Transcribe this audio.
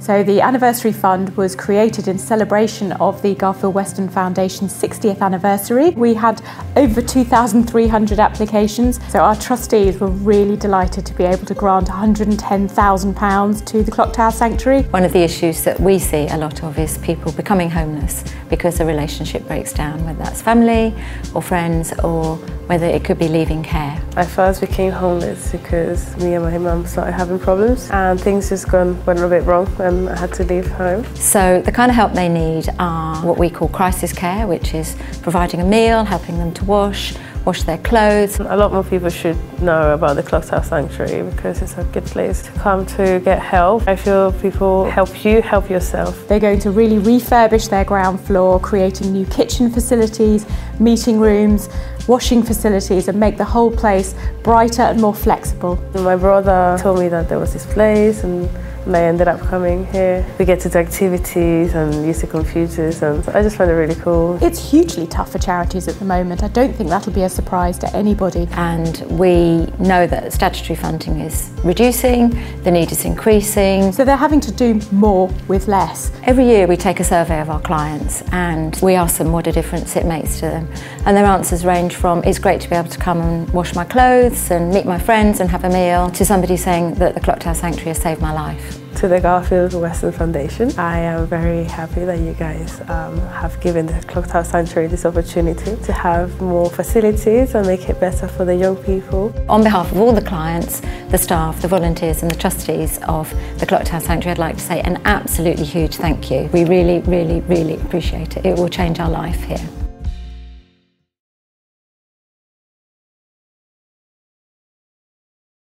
So the Anniversary Fund was created in celebration of the Garfield Weston Foundation's 60th anniversary. We had over 2,300 applications, so our trustees were really delighted to be able to grant £110,000 to the Clock Tower Sanctuary. One of the issues that we see a lot of is people becoming homeless because a relationship breaks down, whether that's family or friends or whether it could be leaving care. I first became homeless because me and my mum started having problems and things just gone, went a bit wrong and I had to leave home. So the kind of help they need are what we call crisis care, which is providing a meal, helping them to wash, wash their clothes. A lot more people should know about the Clock Tower Sanctuary because it's a good place to come to get help. I feel people help you, help yourself. They're going to really refurbish their ground floor, creating new kitchen facilities, meeting rooms, washing facilities and make the whole place brighter and more flexible. My brother told me that there was this place and and I ended up coming here. We get to do activities and use the computers and I just find it really cool. It's hugely tough for charities at the moment. I don't think that'll be a surprise to anybody. And we know that statutory funding is reducing, the need is increasing. So they're having to do more with less. Every year we take a survey of our clients and we ask them what a difference it makes to them. And their answers range from it's great to be able to come and wash my clothes and meet my friends and have a meal to somebody saying that the Clock Tower Sanctuary has saved my life to the Garfield Weston Foundation. I am very happy that you guys um, have given the Clock Tower Sanctuary this opportunity to have more facilities and make it better for the young people. On behalf of all the clients, the staff, the volunteers and the trustees of the Clock Tower Sanctuary, I'd like to say an absolutely huge thank you. We really, really, really appreciate it. It will change our life here.